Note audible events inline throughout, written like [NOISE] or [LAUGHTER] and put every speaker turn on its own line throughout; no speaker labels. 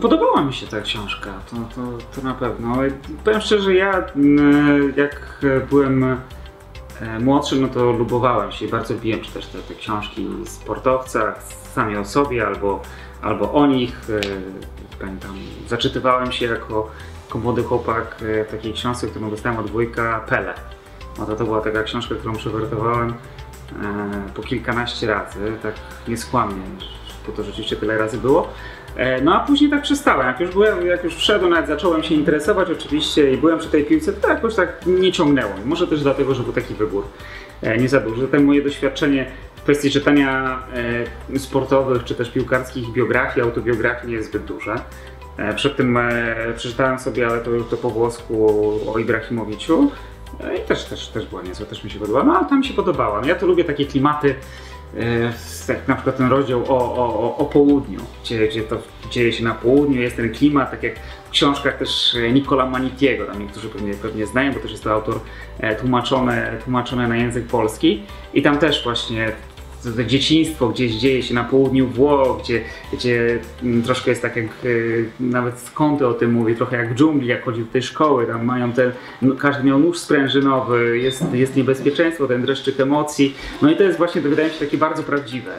Podobała mi się ta książka, to, to, to na pewno. Powiem szczerze, ja mm, jak byłem e, młodszy, no to lubowałem się i bardzo lubiłem czytać te, te książki o sportowcach, sami o sobie albo, albo o nich. E, Pamiętam, zaczytywałem się jako, jako młody chłopak e, takiej książki, którą dostałem od wujka Pele. No to, to była taka książka, którą przewertowałem e, po kilkanaście razy, tak nieskłamnie, bo to rzeczywiście tyle razy było. E, no a później tak przestałem. Jak już, byłem, jak już wszedłem, nawet zacząłem się interesować oczywiście i byłem przy tej piłce, to jakoś tak nie ciągnęło. Może też dlatego, że był taki wybór e, nie za duży. Moje doświadczenie w kwestii czytania e, sportowych czy też piłkarskich biografii, autobiografii nie jest zbyt duże. Przed tym przeczytałem sobie, ale to już to po włosku o Ibrahimowiciu. I też, też, też była niezła, też mi się podobała. No ale tam się podobała. No, ja to lubię takie klimaty, e, jak na przykład ten rozdział o, o, o, południu, gdzie, gdzie to dzieje się na południu, jest ten klimat, tak jak w książkach też Nicola Manitiego, tam niektórzy pewnie, pewnie znają, bo też jest to autor e, tłumaczony, tłumaczony na język polski. I tam też właśnie dzieciństwo gdzieś dzieje się na południu Włoch, gdzie, gdzie mm, troszkę jest tak jak y, nawet skąty o tym mówi, trochę jak w dżungli, jak chodzi do tej szkoły, tam mają ten, no, każdy miał nóż sprężynowy, jest, jest niebezpieczeństwo, ten dreszczyk emocji, no i to jest właśnie, to wydaje mi się takie bardzo prawdziwe.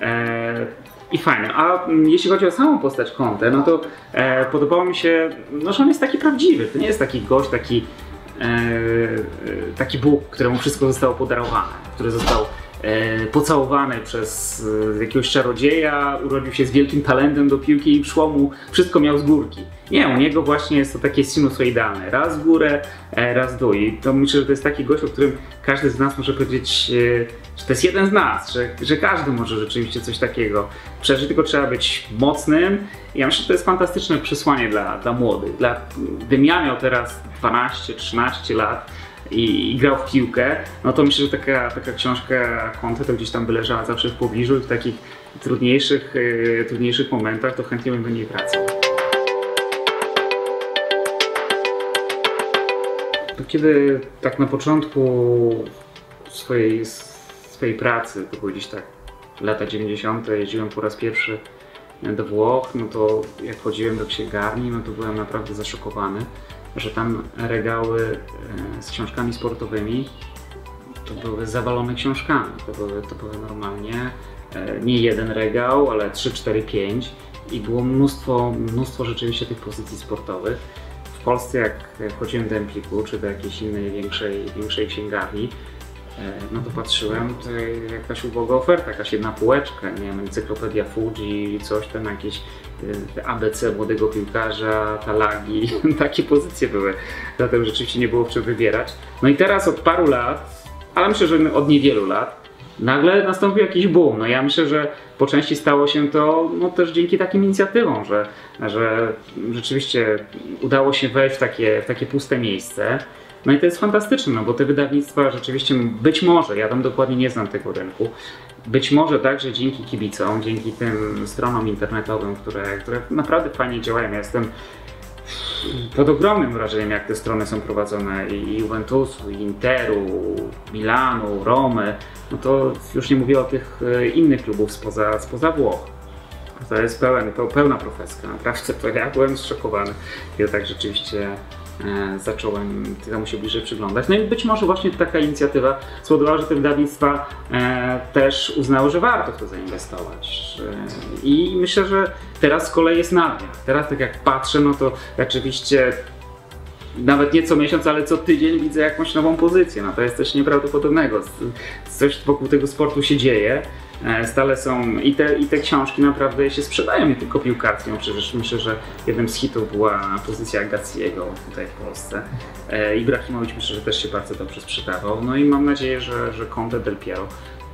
E, i fajne. A mm, jeśli chodzi o samą postać Conte, no to e, podobało mi się, no, że on jest taki prawdziwy. To nie jest taki gość, taki, e, e, taki Bóg, któremu wszystko zostało podarowane, który został e, pocałowany przez e, jakiegoś czarodzieja, urodził się z wielkim talentem do piłki i szło mu, wszystko miał z górki. Nie, u niego właśnie jest to takie sinusoidalne, raz w górę, e, raz w dół. I to myślę, że to jest taki gość, o którym każdy z nas może powiedzieć, e, że to jest jeden z nas, że, że każdy może rzeczywiście coś takiego przeżyć, tylko trzeba być mocnym. I ja myślę, że to jest fantastyczne przesłanie dla, dla młodych. Dla, gdybym ja miał teraz 12-13 lat, i, i grał w piłkę, no to myślę, że taka, taka książka Conte to gdzieś tam by leżała zawsze w pobliżu i w takich trudniejszych, e, trudniejszych momentach to chętnie bym do niej wracał. To kiedy tak na początku swojej, swojej pracy, to były gdzieś tak lata 90. jeździłem po raz pierwszy do Włoch, no to jak chodziłem do księgarni, no to byłem naprawdę zaszokowany, że tam regały e, z książkami sportowymi to były zawalone książkami. To były, to były normalnie e, nie jeden regał, ale 3, 4, 5 i było mnóstwo, mnóstwo rzeczywiście tych pozycji sportowych. W Polsce jak chodziłem do Empiku czy do jakiejś innej większej, większej księgarni, e, no to patrzyłem, to jakaś uboga oferta, jakaś jedna półeczka, nie wiem, encyklopedia Fuji, coś tam, jakieś ABC młodego piłkarza, talagi, [LAUGHS] takie pozycje były. Zatem rzeczywiście nie było w czym wybierać. No i teraz od paru lat, ale myślę, że od niewielu lat, nagle nastąpił jakiś boom. No ja myślę, że po części stało się to no, też dzięki takim inicjatywom, że, że rzeczywiście udało się wejść w takie, w takie puste miejsce. No i to jest fantastyczne, no bo te wydawnictwa rzeczywiście być może, ja tam dokładnie nie znam tego rynku, być może także dzięki kibicom, dzięki tym stronom internetowym, które, które naprawdę fajnie działają. Ja jestem pod ogromnym wrażeniem, jak te strony są prowadzone i Juventusu, i Interu, Milanu, Romy, no to już nie mówię o tych e, innych klubów spoza, spoza Włoch. To jest pełen, pełna profeska, naprawdę to ja byłem zszokowany. Ja tak rzeczywiście zacząłem temu się bliżej przyglądać. No i być może właśnie taka inicjatywa spowodowała, że te wydawnictwa e, też uznały, że warto w to zainwestować. E, I myślę, że teraz z kolei jest nadmiar. Teraz tak jak patrzę, no to rzeczywiście nawet nie co miesiąc, ale co tydzień widzę jakąś nową pozycję. No to jest coś nieprawdopodobnego. Coś wokół tego sportu się dzieje. E, Stale są i te, i te książki naprawdę się sprzedają, nie tylko piłkarskie. Przecież myślę, że jednym z hitów była pozycja Gaciego tutaj w Polsce. E, Ibrahimowicz myślę, że też się bardzo dobrze sprzedawał. No i mam nadzieję, że, że Conte del Piero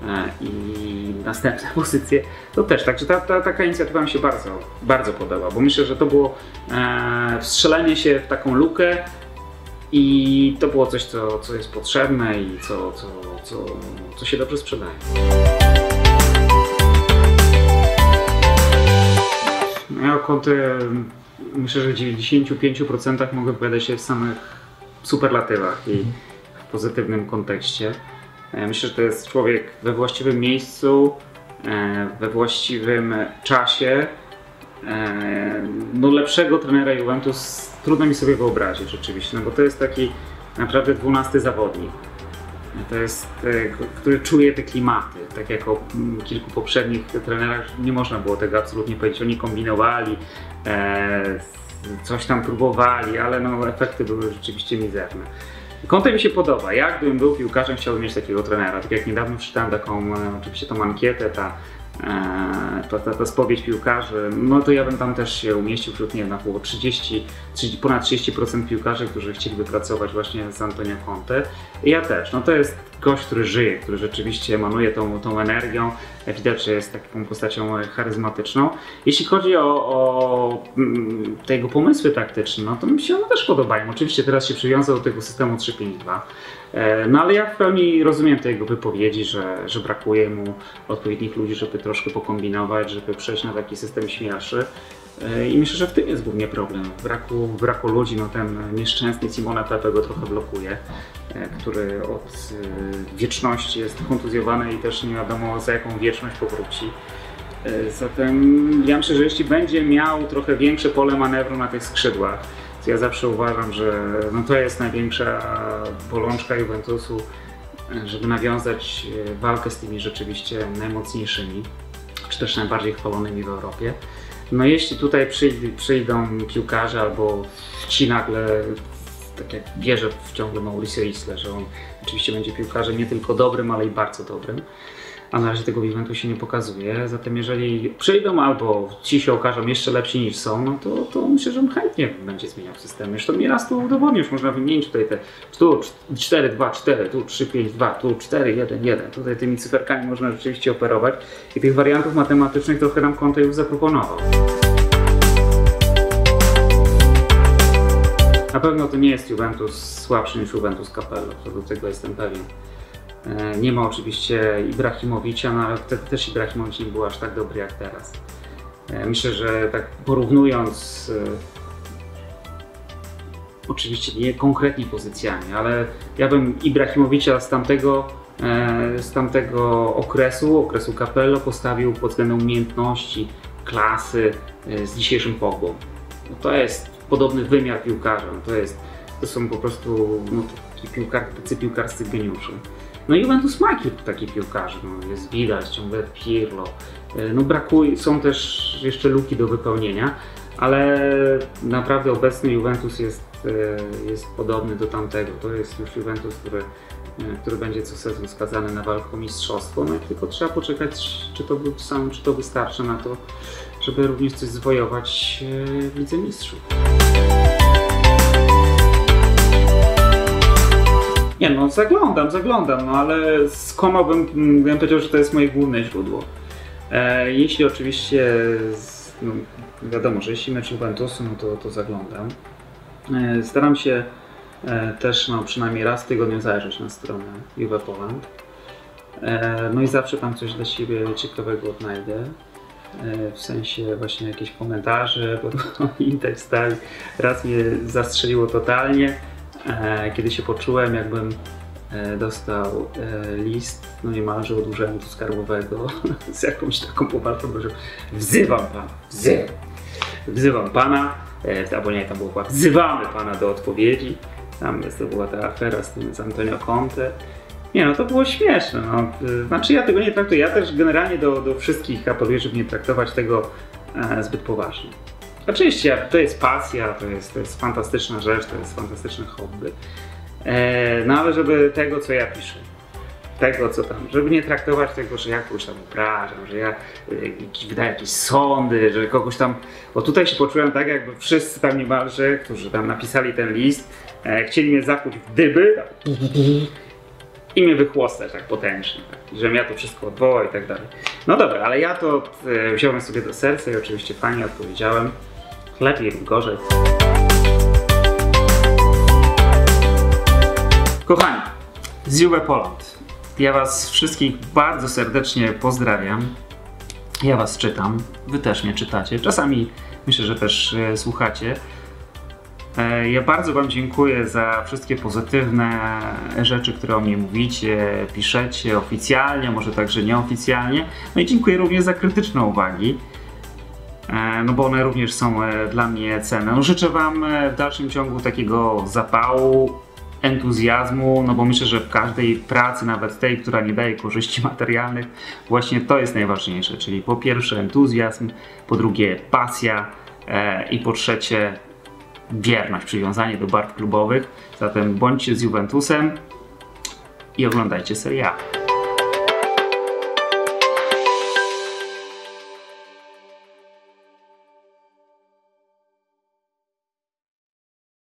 e, i następne [LAUGHS] pozycje to też. Także ta, ta, taka inicjatywa mi się bardzo, bardzo podoba, bo myślę, że to było e, wstrzelenie się w taką lukę i to było coś, co, co jest potrzebne i co, co, co, co się dobrze sprzedaje. Ja o Conte myślę, że w 95% mogę wypowiadać się w samych superlatywach i w pozytywnym kontekście. E, Myślę, że to jest człowiek we właściwym miejscu, e, we właściwym czasie, E, no lepszego trenera Juventus trudno mi sobie wyobrazić rzeczywiście, no bo to jest taki naprawdę dwunasty zawodnik. To jest, e, który czuje te klimaty, tak jak o kilku poprzednich trenerach nie można było tego absolutnie powiedzieć. Oni kombinowali, e, coś tam próbowali, ale no, efekty były rzeczywiście mizerne. Conte mi się podoba. Ja gdybym był piłkarzem, chciałbym mieć takiego trenera. Tak jak niedawno przeczytałem taką, oczywiście tą ankietę, ta E, ta, ta, ta spowiedź piłkarzy, no to ja bym tam też się umieścił wśród, nie wiem, było 30, 30, ponad 30% piłkarzy, którzy chcieliby pracować właśnie z Antonio Conte. Ja też, no to jest gość, który żyje, który rzeczywiście emanuje tą, tą energią, widać, że jest taką postacią charyzmatyczną. Jeśli chodzi o, o mm, te jego pomysły taktyczne, no to mi się one też podobają. Oczywiście teraz się przywiązał do tego systemu 3-5-2, e, no ale ja w pełni rozumiem te jego wypowiedzi, że, że brakuje mu odpowiednich ludzi, żeby troszkę pokombinować, żeby przejść na taki system śmielszy. E, I myślę, że w tym jest głównie problem. W braku, w braku ludzi, no ten nieszczęsny Simona Pepe go trochę blokuje, e, który od e, wieczności jest kontuzjowany i też nie wiadomo za jaką wieczność powróci. Zatem ja myślę, że jeśli będzie miał trochę większe pole manewru na tych skrzydłach, to ja zawsze uważam, że no to jest największa bolączka Juventusu, żeby nawiązać walkę z tymi rzeczywiście najmocniejszymi, czy też najbardziej chwalonymi w Europie. No jeśli tutaj przyjdą piłkarze albo ci nagle, tak jak wierzę w ciągle Mauricio Isla, że on oczywiście będzie piłkarzem nie tylko dobrym, ale i bardzo dobrym, a na razie tego Juventus się nie pokazuje. Zatem jeżeli przyjdą albo ci się okażą jeszcze lepsi niż są, no to, to myślę, że on chętnie będzie zmieniał system. Zresztą nieraz to udowodnił, już można wymienić tutaj te tu 4, 2, 4, tu 3, 5, 2, tu 4, 1, 1. Tutaj tymi cyferkami można rzeczywiście operować i tych wariantów matematycznych trochę nam Conte już zaproponował. Na pewno to nie jest Juventus słabszy niż Juventus Capello, co do tego jestem pewien. E, nie ma oczywiście Ibrahimowicza, no ale wtedy też Ibrahimowicz nie był aż tak dobry jak teraz. E, myślę, że tak porównując, e, oczywiście nie konkretnie pozycjami, ale ja bym Ibrahimowicza z tamtego, z tamtego okresu, okresu Capello postawił pod względem umiejętności, klasy z dzisiejszym Pogbą. No to jest podobny wymiar piłkarza, no to, jest, to są po prostu no, piłkar, tacy piłkarscy geniusze. No Juventus ma kilku takich piłkarzy, no, jest widać, ciągle Pirlo. E, no brakuje, są też jeszcze luki do wypełnienia, ale naprawdę obecny Juventus jest, e, jest podobny do tamtego. To jest już Juventus, który, e, który będzie co sezon skazany na walkę o mistrzostwo. No i tylko trzeba poczekać, czy to, sam, czy to wystarczy na to, żeby również coś zwojować w Lidze Mistrzów. Nie no, zaglądam, zaglądam, no ale skłamałbym, bym powiedział, że to jest moje główne źródło. E, jeśli oczywiście, no, wiadomo, że jeśli mecz Juventusu, no to, to zaglądam. E, staram się e, też no, przynajmniej raz w tygodniu zajrzeć na stronę Juve Poland. E, no i zawsze tam coś dla siebie ciekawego odnajdę. E, w sensie właśnie jakieś komentarze pod moimi [LAUGHS] tekstami. Raz mnie zastrzeliło totalnie kiedy się poczułem, jakbym e, dostał e, list, no niemalże od urzędu skarbowego [LAUGHS] z jakąś taką poważną że wzywam pana, wzywam, wzywam pana, albo nie, tam było wzywamy pana do odpowiedzi. Tam to była ta afera z tym z Antonio Conte. Nie no, to było śmieszne. No. Znaczy ja tego nie traktuję. Ja też generalnie do, do wszystkich apeluję, żeby nie traktować tego e, zbyt poważnie. Oczywiście to jest pasja, to jest, to jest fantastyczna rzecz, to jest fantastyczne hobby. E, no ale żeby tego, co ja piszę, tego, co tam, żeby nie traktować tego, że ja kogoś tam obrażam, że ja e, wydaję jakieś sądy, że kogoś tam, bo tutaj się poczułem tak, jakby wszyscy tam niemalże, którzy tam napisali ten list, e, chcieli mnie zakuć w dyby i mnie wychłostać tak potężnie, tak, żebym ja to wszystko odwołał i tak dalej. No dobra, ale ja to e, wziąłem sobie do serca i oczywiście fajnie odpowiedziałem lepiej lub gorzej. Kochani, z Juve Poland. Ja Was wszystkich bardzo serdecznie pozdrawiam. Ja Was czytam, Wy też mnie czytacie. Czasami myślę, że też e, słuchacie. E, ja bardzo Wam dziękuję za wszystkie pozytywne rzeczy, które o mnie mówicie, piszecie oficjalnie, może także nieoficjalnie. No i dziękuję również za krytyczne uwagi. E, no bo one również są e, dla mnie cenne. No życzę Wam e, w dalszym ciągu takiego zapału, entuzjazmu, no bo myślę, że w każdej pracy, nawet tej, która nie daje korzyści [LAUGHS] materialnych, właśnie to jest najważniejsze, czyli po pierwsze entuzjazm, po drugie pasja e, i po trzecie wierność, przywiązanie do barw klubowych. Zatem bądźcie z Juventusem i oglądajcie Serie A.